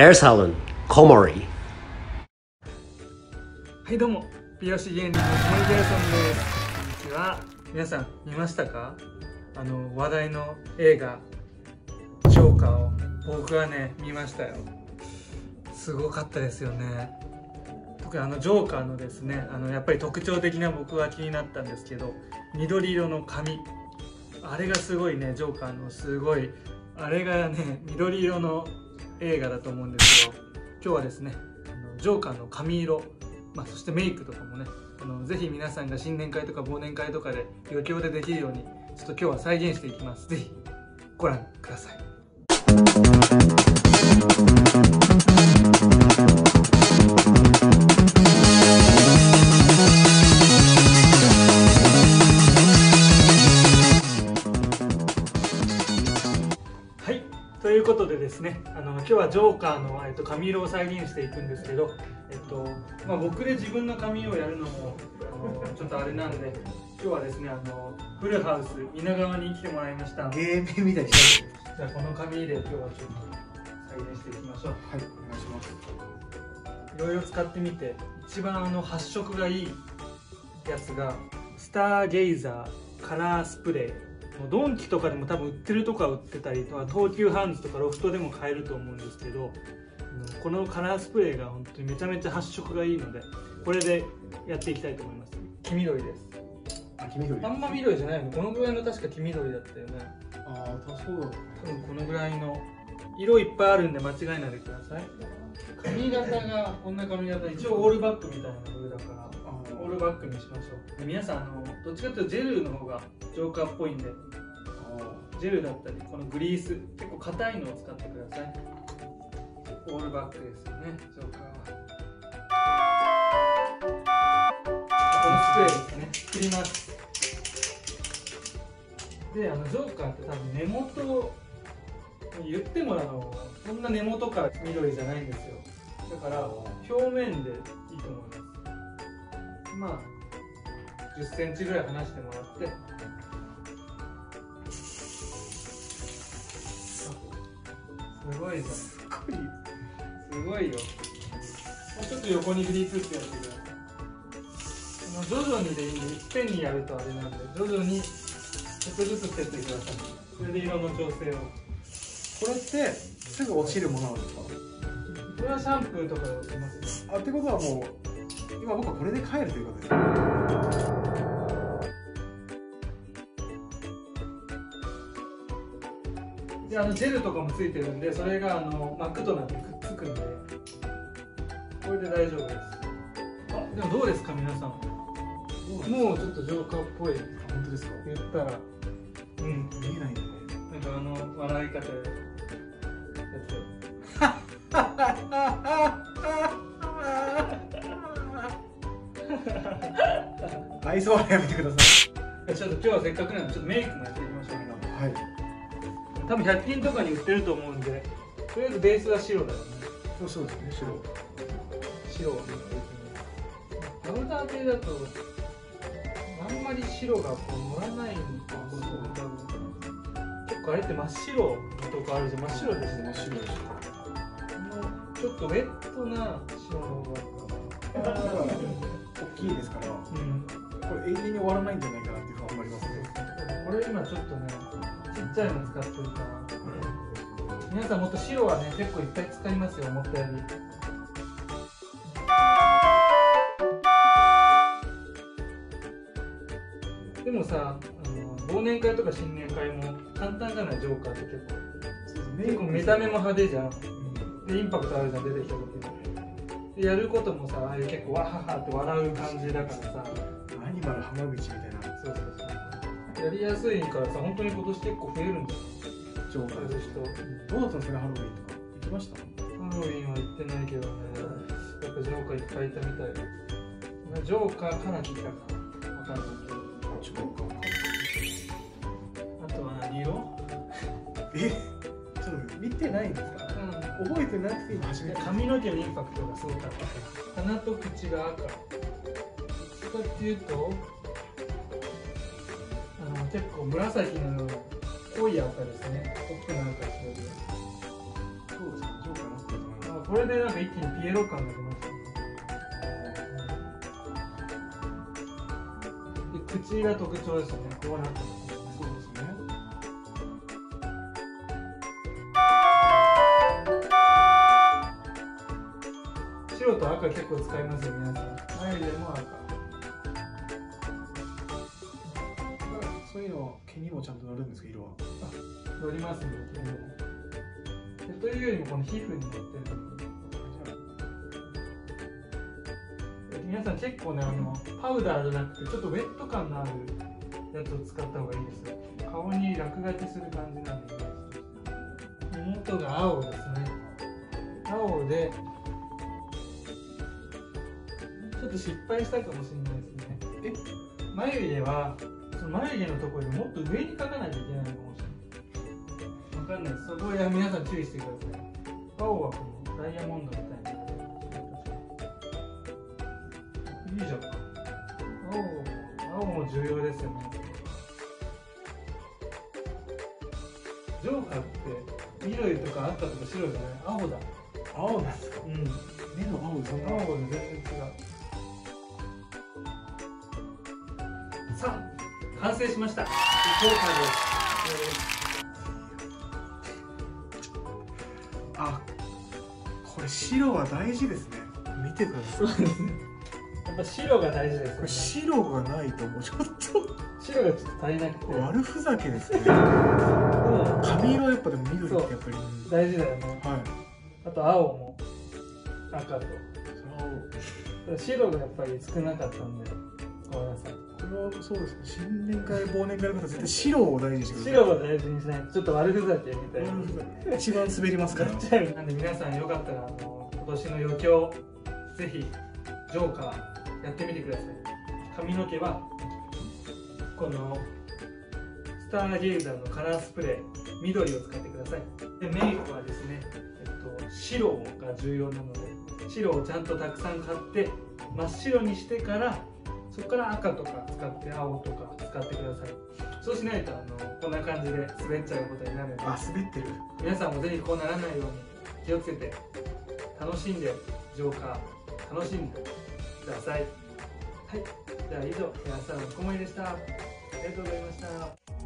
Hairsalon Komori. はいどうも。美容師芸人の森ジェイソンです。こんにちは。皆さん見ましたか？あの話題の映画ジョーカーを僕はね見ましたよ。すごかったですよね。特にあのジョーカーのですねあのやっぱり特徴的な僕は気になったんですけど緑色の髪。あれがすごいねジョーカーのすごい。あれがね緑色の映画だと思うんですよ今日はですねあのジョーカーの髪色まあ、そしてメイクとかもねあのぜひ皆さんが新年会とか忘年会とかで余興でできるようにちょっと今日は再現していきます。ぜひご覧ください。でですねあの今日はジョーカーの、えっと、髪色を再現していくんですけど、えっとまあ、僕で自分の髪をやるのもあのちょっとあれなんで今日はですねあのフルハウス稲川に来てもらいました。じゲームみたいにしゃあこの髪で今日はちょっと再現していきましょう。はいお願いします。いろいろ使ってみて一番あの発色がいいやつがスターゲイザーカラースプレーもうドンキとかでも多分売ってるとか売ってたりとか東急ハンズとかロフトでも買えると思うんですけどうんこのカラースプレーが本当にめちゃめちゃ発色がいいのでこれでやっていきたいと思います。黄緑です。あ黄緑。あんま緑じゃないのこのぐらいの確か黄緑だったよね。ああ多そうだ多分このぐらいの色いっぱいあるんで間違えないでください。髪型がこんな髪型一応オールバックみたいなの上だから。あオールバックにしましょう。で皆さんあのどっちかというとジェルの方がジョーカーっぽいんで。ジェルだったりこのグリース結構硬いのを使ってください。オールバックですよねジョーカーは。このスプレーですね。切ります。であのジョーカーって多分根元言ってもあのそんな根元から緑じゃないんですよ。だから表面でいいと思います。まあ10センチぐらい離してもらって。あすごいじゃん。すごいすごいよ。もうちょっと横にグリープってやってください。徐々にでいいんでいっぺんにやるとあれなんで徐々にちょっとずつってってください。それで色の調整を。これってすぐ落ちるものなんですか？これはシャンプーとかで落ちますあってことはもう今僕はこれで帰るということです。であのジェルとかもついてるんでそれがあのマックとなってくっつくんでこれで大丈夫です。あでもどうですか皆さん。もうちょっとジョーカーっぽいあ本当ですか？言ったら。うん。見えないんでね。なんかあの笑い方や 愛想はやめてくださってちょっと今日はせっかくなんでちょっとメイクもやっていきましょういはい。多分100均とかに売ってると思うんでとりあえずベースは白だよね。そうそうですね白。白パウダー系だとあんまり白がこう乗らないんです結構あれって真っ白のとこあるじゃん。真っ白ですね。真っ白ですちょっとウェットな白の方が。大きいですから。こうんれ永遠に終わらないんじゃないかなっていう不安もありますねこれ今ちょっとねちっちゃいの使ってるから皆さんもっと白はね結構いっぱい使いますよ思ったよ。りでもさあの忘年会とか新年会も簡単じゃないジョーカーって結構結構見た目も派手じゃん。でインパクトあるじゃん出てきた時。にでやることもさああいう結構わははって笑う感じだからさアニマル浜口みたいなそうそうそう。やりやすいからさ本当に今年結構増えるんだよジョーカーやる人。どうだったんですかねハロウィンとか？行きました？ハロウィンは行ってないけどねやっぱジョーカーいっぱいいたみたいでジョーカーから来たか。わかんないけど。ジョーカーあとは何色？え？ちょっと見てないんですか？覚えてなくて今初めて髪の毛のインパクトがすごかった。鼻と口が赤かっていうとあの結構紫のような濃い赤ですね。濃くな赤してるそうですね。ジョーカーな。ってこれでなんか一気にピエロ感が出ましたね。で口が特徴ですよね。こうなってますそうですね。白と赤結構使いますよ皆さん。眉毛も赤毛にもちゃんとなるんですか色は？乗りますね毛にも。でというよりも。この皮膚に乗ってるで皆さん結構ねあのパウダーじゃなくてちょっとウェット感のあるやつを使った方がいいです顔に落書きする感じなんで。妹が青ですね。青でちょっと失敗したかもしれないですね。え眉毛は眉毛のところよりもっと上に描かないといけないのかもしれないわかんないですそこは皆さん注意してくだ。さい青はこのダイヤモンドみたいないいじゃん青青も重要ですよねジョーカーって緑とか赤とか白じゃない青だ。青なんですかうん目の青そんな青で全然違うさあ完成しました。ジョーカーです。あこれ白は大事ですね。見てください。そうですね。やっぱ白が大事ですこれ白がないともうちょっ白がちょっと足りなくて。と悪ふざけですね。髪色はやっぱでも緑ってやっぱり。大事だよね。はい。あと青も。赤と。白がやっぱり少なかったんで。ごめんなさいこれはそうですね。新年会忘年会の方絶対白を大事にしてください。白を大事にしない。とちょっと悪ふざけみたいな。一番滑りますから。なんで皆さんよかったら。あの今年の余興ぜひジョーカーやってみてください。髪の毛はこのスターゲイザーのカラースプレー緑を使ってください。でメイクはですね、えっと、白が重要なの。で白をちゃんとたくさん買って真っ白にしてからそこから赤とか使って青とか使ってください。そうしないとあのこんな感じで滑っちゃうことになるので。あ滑ってる。皆さんもぜひこうならないように気をつけて。楽しんでジョーカー楽しんでください。はい。じゃあ以上ヘアサロン小森でした。ありがとうございました